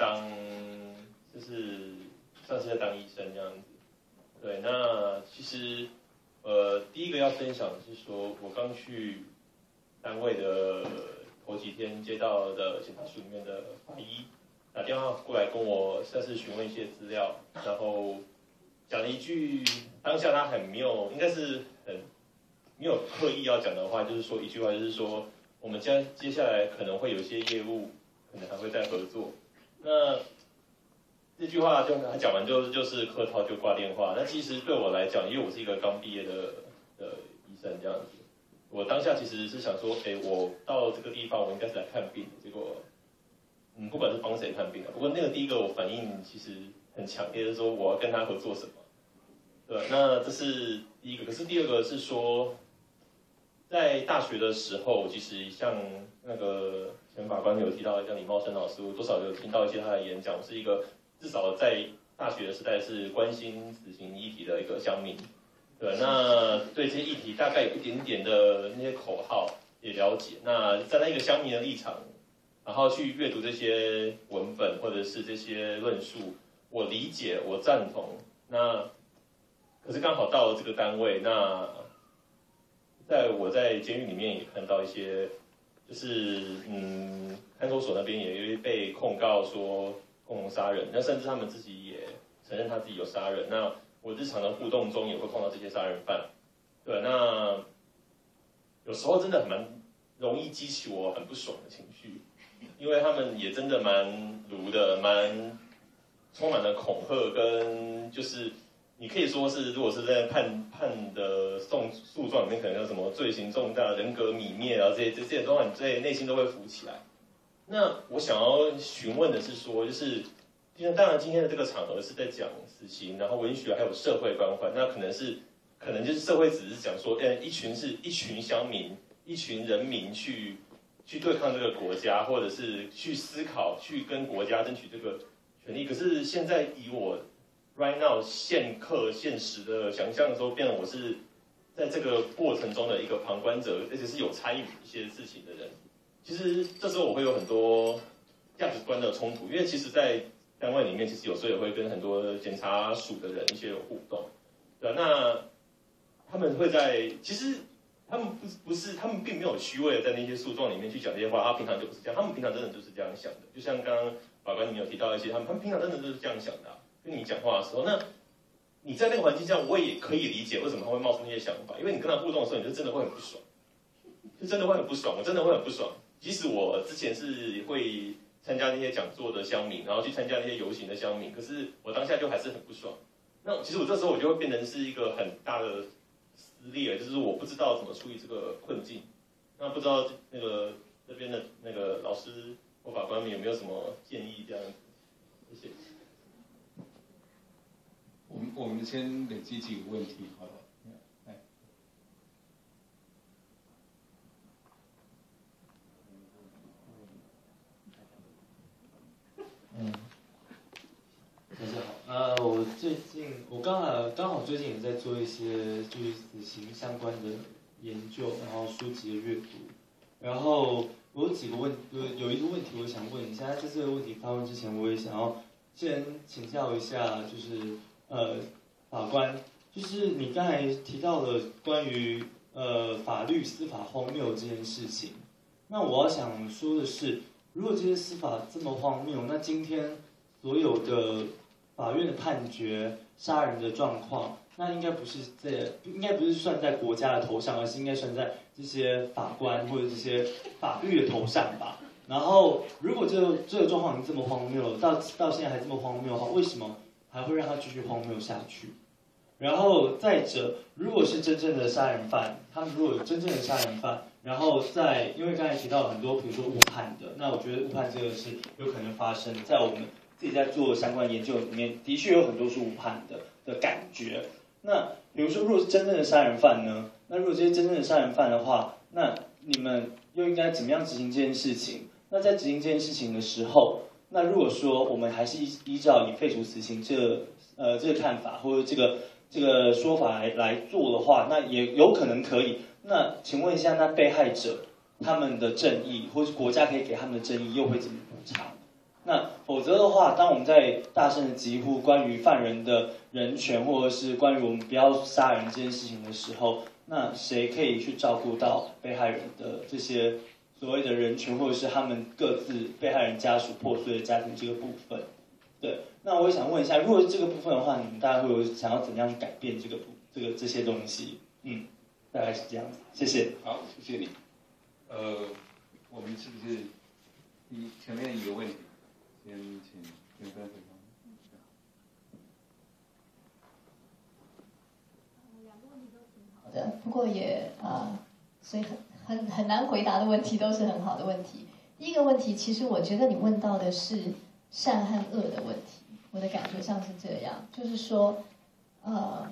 当，就是算是在当医生这样子。对，那其实呃，第一个要分享的是说，我刚去单位的头几天接到的检查署里面的法医打电话过来跟我算是询问一些资料，然后讲了一句当下他很没有，应该是很没有刻意要讲的话，就是说一句话，就是说我们将接下来可能会有一些业务。可能还会再合作。那这句话就他讲完就就是客套就挂电话。那其实对我来讲，因为我是一个刚毕业的呃医生这样子，我当下其实是想说，哎，我到这个地方我应该是来看病。结果，嗯，不管是帮谁看病啊，不过那个第一个我反应其实很强烈的说，我要跟他合作什么？对，那这是第一个。可是第二个是说，在大学的时候，其实像那个。前法官有提到像李茂生老师，我多少有听到一些他的演讲，是一个至少在大学的时代是关心死刑议题的一个乡民，对，那对这些议题大概有一点点的那些口号也了解。那站在一个乡民的立场，然后去阅读这些文本或者是这些论述，我理解，我赞同。那可是刚好到了这个单位，那在我在监狱里面也看到一些。就是嗯，看守所那边也被控告说共同杀人，那甚至他们自己也承认他自己有杀人。那我日常的互动中也会碰到这些杀人犯，对，那有时候真的很蛮容易激起我很不爽的情绪，因为他们也真的蛮毒的，蛮充满了恐吓跟就是。你可以说是，如果是在判判的诉诉状里面，可能有什么罪行重大、人格泯灭啊，这些这些状况，你这内心都会浮起来。那我想要询问的是说，就是，当然今天的这个场合是在讲死刑，然后文学还有社会关怀，那可能是可能就是社会只是讲说，哎，一群是一群乡民，一群人民去去对抗这个国家，或者是去思考，去跟国家争取这个权利。可是现在以我。Right now，现刻现实的想象的时候，变得我是在这个过程中的一个旁观者，而且是有参与一些事情的人。其实这时候我会有很多价值观的冲突，因为其实，在单位里面，其实有时候也会跟很多检察署的人一些互动。对，那他们会在其实他们不不是他们并没有虚伪的在那些诉状里面去讲这些话，他平常就不是这样，他们平常真的就是这样想的。就像刚刚法官你有提到一些，他们他们平常真的就是这样想的。跟你讲话的时候，那你在那个环境下，我也可以理解为什么他会冒出那些想法，因为你跟他互动的时候，你就真的会很不爽，就真的会很不爽，我真的会很不爽。即使我之前是会参加那些讲座的乡民，然后去参加那些游行的乡民，可是我当下就还是很不爽。那其实我这时候我就会变成是一个很大的撕裂，就是我不知道怎么处理这个困境。那不知道那个这边的那个老师或法官们有没有什么建议这样子？谢谢。我们先累积几个问题，好了，嗯，大家好，呃，我最近我刚好刚好最近也在做一些就是死刑相关的研究，然后书籍的阅读，然后我有几个问，有有一个问题我想问一下，在这个问题发问之前，我也想要先请教一下，就是。呃，法官，就是你刚才提到的关于呃法律司法荒谬这件事情，那我要想说的是，如果这些司法这么荒谬，那今天所有的法院的判决杀人的状况，那应该不是在应该不是算在国家的头上，而是应该算在这些法官或者这些法律的头上吧。然后，如果这这个状况已经这么荒谬，到到现在还这么荒谬的话，为什么？还会让他继续荒谬下去，然后再者，如果是真正的杀人犯，他们如果有真正的杀人犯，然后在因为刚才提到很多，比如说误判的，那我觉得误判这个是有可能发生，在我们自己在做相关研究里面，的确有很多是误判的的感觉。那比如说，如果是真正的杀人犯呢？那如果这些真正的杀人犯的话，那你们又应该怎么样执行这件事情？那在执行这件事情的时候？那如果说我们还是依依照以废除死刑这呃这个看法或者这个这个说法来来做的话，那也有可能可以。那请问一下，那被害者他们的正义，或是国家可以给他们的正义，又会怎么补偿？那否则的话，当我们在大声的疾呼关于犯人的人权，或者是关于我们不要杀人这件事情的时候，那谁可以去照顾到被害人的这些所谓的人群，或者是他们各自被害人家属破碎的家庭这个部分？对，那我也想问一下，如果是这个部分的话，你们大家会有想要怎样改变这个部这个这些东西？嗯，大概是这样子。谢谢。好，谢谢你。呃，我们是不是第前面一个问题？先请先生回答。好的，不过也啊，所以很很很难回答的问题都是很好的问题。第一个问题，其实我觉得你问到的是善和恶的问题，我的感觉上是这样，就是说，呃，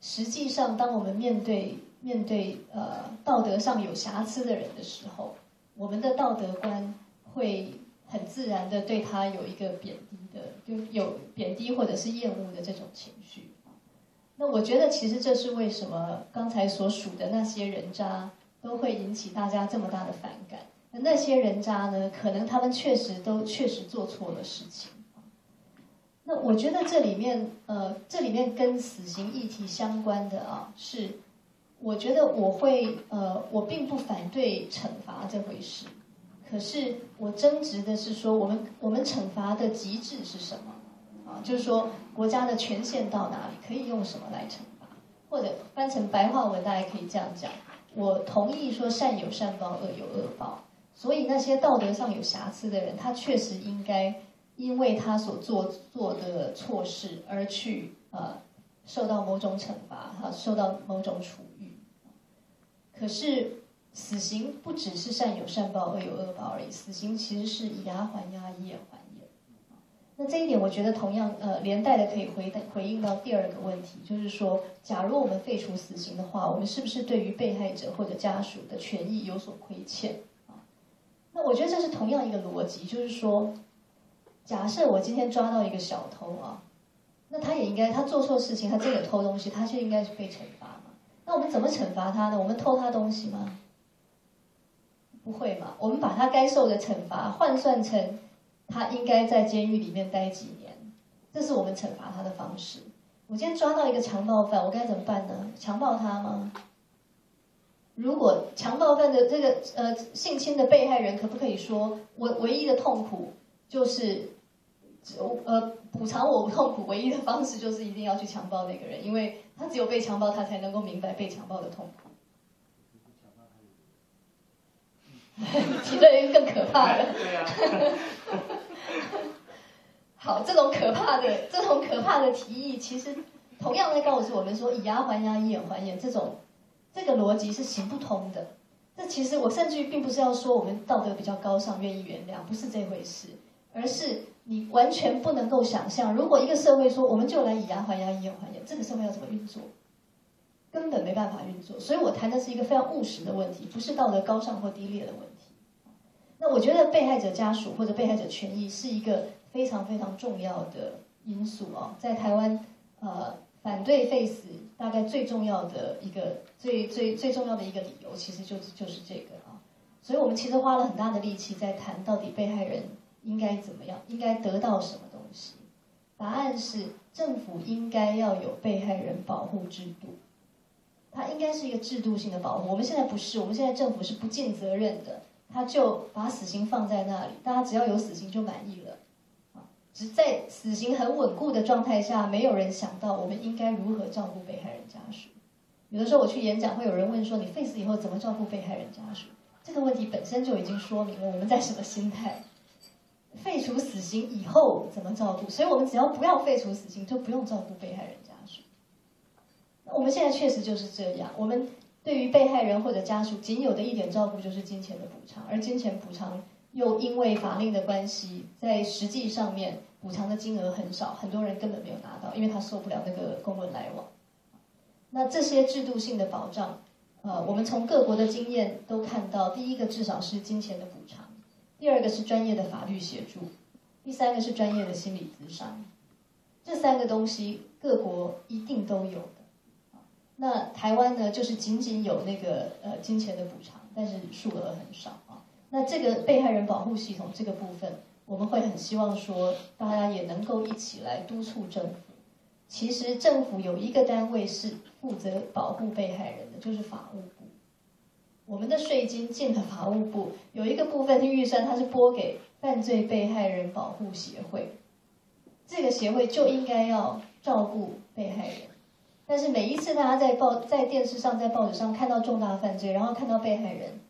实际上当我们面对面对呃道德上有瑕疵的人的时候，我们的道德观会很自然的对他有一个贬低的，就有贬低或者是厌恶的这种情绪。那我觉得，其实这是为什么刚才所数的那些人渣都会引起大家这么大的反感。那那些人渣呢，可能他们确实都确实做错了事情。那我觉得这里面，呃，这里面跟死刑议题相关的啊，是我觉得我会，呃，我并不反对惩罚这回事，可是我争执的是说，我们我们惩罚的极致是什么？就是说国家的权限到哪里，可以用什么来惩罚？或者翻成白话文，大家可以这样讲：我同意说善有善报，恶有恶报。所以那些道德上有瑕疵的人，他确实应该因为他所做做的错事而去呃受到某种惩罚，哈，受到某种处遇。可是死刑不只是善有善报，恶有恶报而已，死刑其实是以牙还牙，以眼还。那这一点，我觉得同样呃连带的可以回回应到第二个问题，就是说，假如我们废除死刑的话，我们是不是对于被害者或者家属的权益有所亏欠？啊那我觉得这是同样一个逻辑，就是说，假设我今天抓到一个小偷啊，那他也应该他做错事情，他真的偷东西，他就应该是被惩罚嘛。那我们怎么惩罚他呢？我们偷他东西吗？不会嘛？我们把他该受的惩罚换算成他应该在监狱里面待几年，这是我们惩罚他的方式。我今天抓到一个强暴犯，我该怎么办呢？强暴他吗？如果强暴犯的这个呃性侵的被害人，可不可以说我唯一的痛苦就是呃补偿我痛苦唯一的方式就是一定要去强暴那个人，因为他只有被强暴，他才能够明白被强暴的痛苦。提了一个更可怕的。对呀。好，这种可怕的这种可怕的提议，其实同样在告诉我们说，以牙还牙，以眼还眼这种。这个逻辑是行不通的。这其实我甚至于并不是要说我们道德比较高尚，愿意原谅，不是这回事，而是你完全不能够想象，如果一个社会说我们就来以牙还牙，以眼还眼，这个社会要怎么运作？根本没办法运作。所以我谈的是一个非常务实的问题，不是道德高尚或低劣的问题。那我觉得被害者家属或者被害者权益是一个非常非常重要的因素哦，在台湾呃。反对废死，大概最重要的一个、最最最重要的一个理由，其实就是就是这个啊。所以我们其实花了很大的力气在谈，到底被害人应该怎么样，应该得到什么东西。答案是，政府应该要有被害人保护制度，它应该是一个制度性的保护。我们现在不是，我们现在政府是不尽责任的，他就把死刑放在那里，大家只要有死刑就满意了。只在死刑很稳固的状态下，没有人想到我们应该如何照顾被害人家属。有的时候我去演讲，会有人问说：“你废死以后怎么照顾被害人家属？”这个问题本身就已经说明了我们在什么心态。废除死刑以后怎么照顾？所以我们只要不要废除死刑，就不用照顾被害人家属。我们现在确实就是这样。我们对于被害人或者家属仅有的一点照顾就是金钱的补偿，而金钱补偿。又因为法令的关系，在实际上面补偿的金额很少，很多人根本没有拿到，因为他受不了那个公文来往。那这些制度性的保障，呃，我们从各国的经验都看到，第一个至少是金钱的补偿，第二个是专业的法律协助，第三个是专业的心理咨商。这三个东西各国一定都有。那台湾呢，就是仅仅有那个呃金钱的补偿，但是数额很少啊。那这个被害人保护系统这个部分，我们会很希望说，大家也能够一起来督促政府。其实政府有一个单位是负责保护被害人的，就是法务部。我们的税金进了法务部，有一个部分的预算，它是拨给犯罪被害人保护协会。这个协会就应该要照顾被害人。但是每一次大家在报、在电视上、在报纸上看到重大犯罪，然后看到被害人，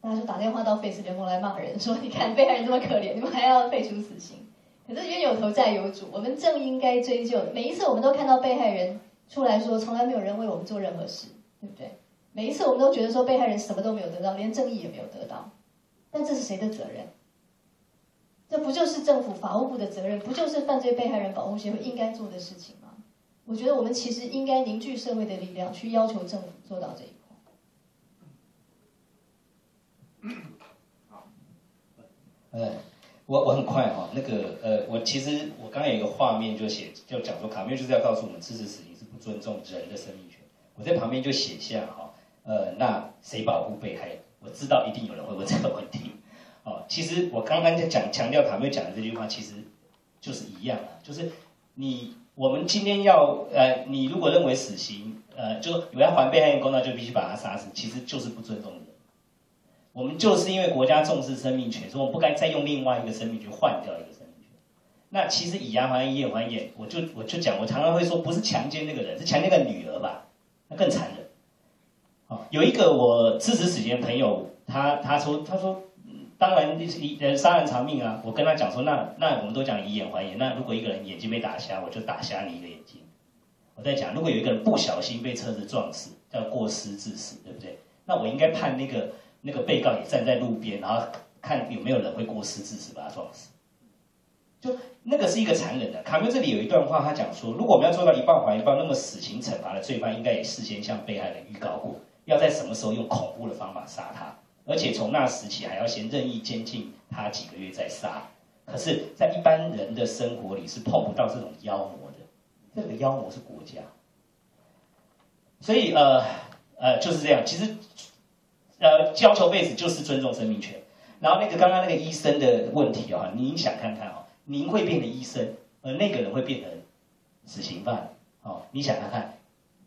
大家就打电话到 Face 联盟来骂人，说：“你看被害人这么可怜，你们还要废除死刑？”可是冤有头债有主，我们正应该追究。每一次我们都看到被害人出来说，从来没有人为我们做任何事，对不对？每一次我们都觉得说被害人什么都没有得到，连正义也没有得到。但这是谁的责任？这不就是政府法务部的责任？不就是犯罪被害人保护协会应该做的事情？我觉得我们其实应该凝聚社会的力量，去要求政府做到这一块。好，呃，我我很快哈，那个呃，我其实我刚刚有一个画面就写就讲说，卡缪就是要告诉我们，支持死刑是不尊重人的生命权。我在旁边就写下哈，呃，那谁保护被害人？我知道一定有人会问这个问题。哦，其实我刚刚在讲强调卡梅讲的这句话，其实就是一样啊，就是你。我们今天要，呃，你如果认为死刑，呃，就是我要还被害人公道，就必须把他杀死，其实就是不尊重人。我们就是因为国家重视生命权，所以我们不该再用另外一个生命去换掉一个生命权。那其实以牙还牙，以眼还眼，我就我就讲，我常常会说，不是强奸那个人，是强奸那个女儿吧？那更残忍。好，有一个我支持死刑的朋友，他他说他说。当然，一人杀人偿命啊！我跟他讲说，那那我们都讲以眼还眼。那如果一个人眼睛被打瞎，我就打瞎你一个眼睛。我在讲，如果有一个人不小心被车子撞死，叫过失致死，对不对？那我应该判那个那个被告也站在路边，然后看有没有人会过失致死把他撞死。就那个是一个残忍的。卡缪这里有一段话，他讲说，如果我们要做到一半还一半，那么死刑惩罚的罪犯应该也事先向被害人预告过，要在什么时候用恐怖的方法杀他。而且从那时起还要先任意监禁他几个月再杀，可是，在一般人的生活里是碰不到这种妖魔的，这个妖魔是国家，所以呃呃就是这样。其实呃要求被子就是尊重生命权。然后那个刚刚那个医生的问题啊，您想看看啊，您会变成医生，而那个人会变成死刑犯哦，你想看看，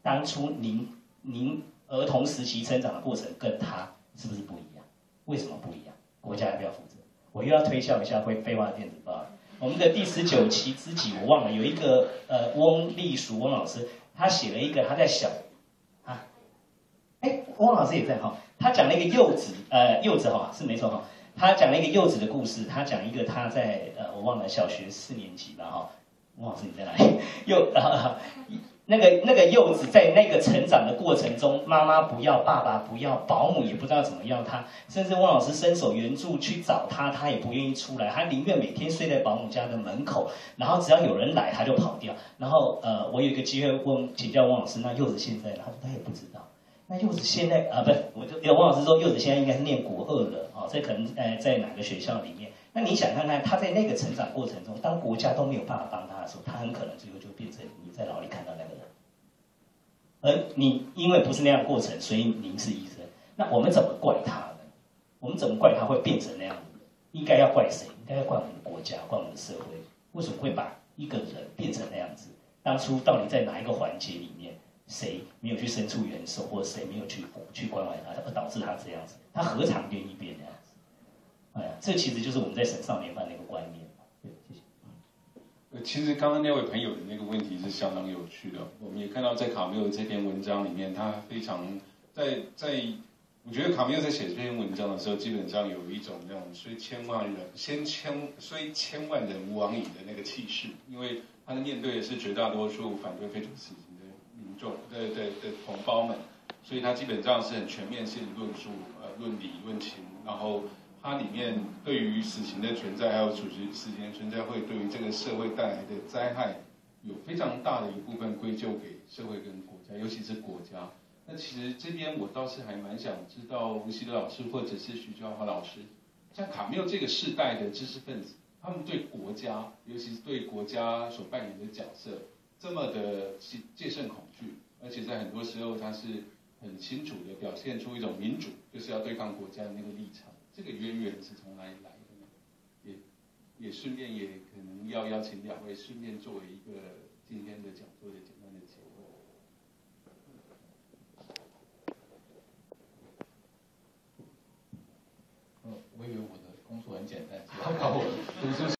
当初您您儿童时期成长的过程跟他。是不是不一样？为什么不一样？国家要不要负责？我又要推销一下《会废话的电子报》。我们的第十九期之几我忘了，有一个呃翁立淑翁老师，他写了一个他在小啊，哎，翁老师也在哈，他讲了一个柚子呃柚子哈是没错哈，他讲了一个柚子的故事，他讲一个他在呃我忘了小学四年级吧哈，翁老师你在哪里？柚啊。那个那个柚子在那个成长的过程中，妈妈不要，爸爸不要，保姆也不知道怎么要他，甚至汪老师伸手援助去找他，他也不愿意出来，他宁愿每天睡在保姆家的门口，然后只要有人来他就跑掉。然后呃，我有一个机会问请教汪老师，那柚子现在，他说他也不知道。那柚子现在啊，不是，我就汪老师说柚子现在应该是念国二了啊，这可能呃在哪个学校里面？那你想看看他在那个成长过程中，当国家都没有办法帮他的时候，他很可能最后就变成你在牢里看到那个人。而你因为不是那样过程，所以您是医生。那我们怎么怪他呢？我们怎么怪他会变成那样子？应该要怪谁？应该要怪我们的国家，怪我们的社会。为什么会把一个人变成那样子？当初到底在哪一个环节里面，谁没有去伸出援手，或者谁没有去去关怀他，而导致他这样子？他何尝愿意变那样？哎，这其实就是我们在审少年办的一个观念。对，谢谢。嗯其实刚刚那位朋友的那个问题是相当有趣的。我们也看到在卡缪的这篇文章里面，他非常在在，我觉得卡缪在写这篇文章的时候，基本上有一种那种虽千万人先千虽千万人吾往矣的那个气势，因为他的面对的是绝大多数反对废除死刑的民众，对对的同胞们，所以他基本上是很全面性论述，呃，论理论情，然后。它里面对于死刑的存在，还有处决死刑的存在，会对于这个社会带来的灾害，有非常大的一部分归咎给社会跟国家，尤其是国家。那其实这边我倒是还蛮想知道吴锡德老师或者是徐教华老师，像卡缪这个世代的知识分子，他们对国家，尤其是对国家所扮演的角色，这么的戒戒慎恐惧，而且在很多时候他是很清楚的表现出一种民主，就是要对抗国家的那个立场。这个渊源是从哪里来的呢？也也顺便也可能要邀请两位顺便作为一个今天的讲座的简单的结论。嗯，我以为我的工作很简单，只要靠我读书。